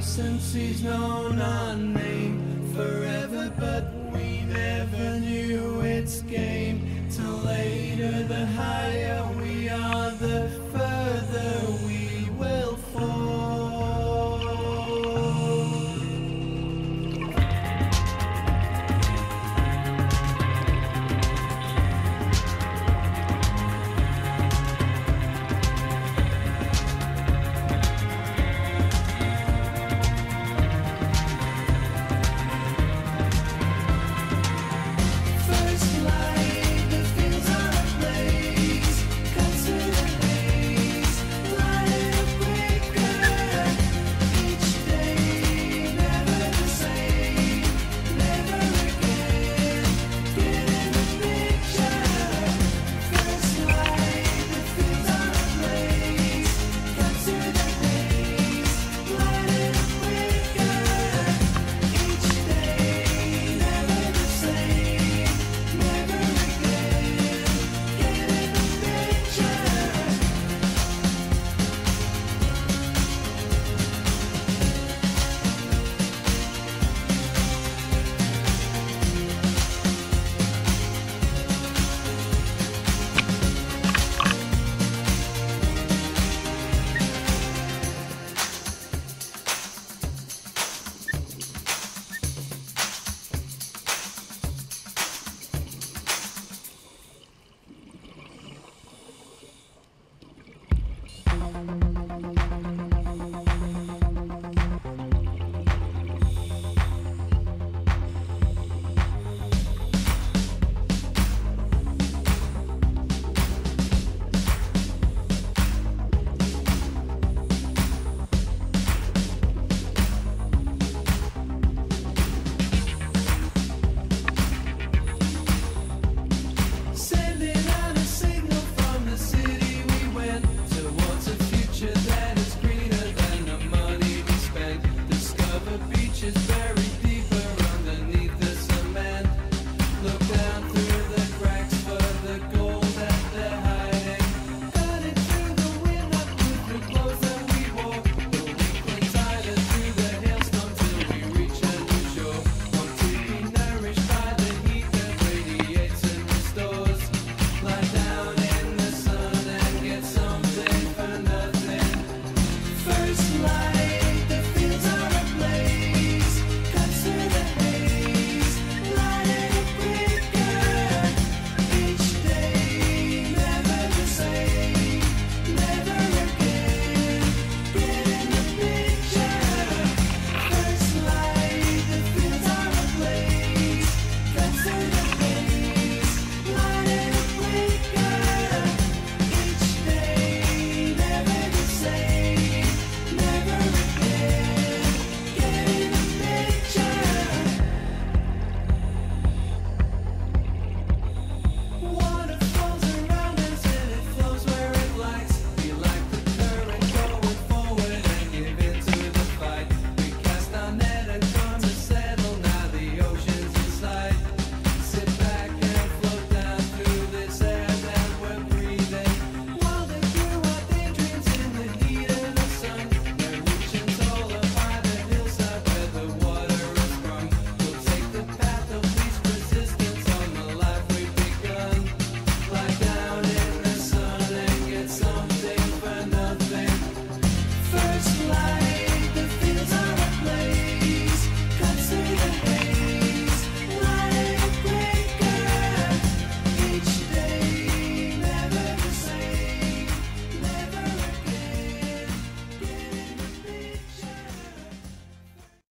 Since he's known our name forever, but we never knew its game till later the high.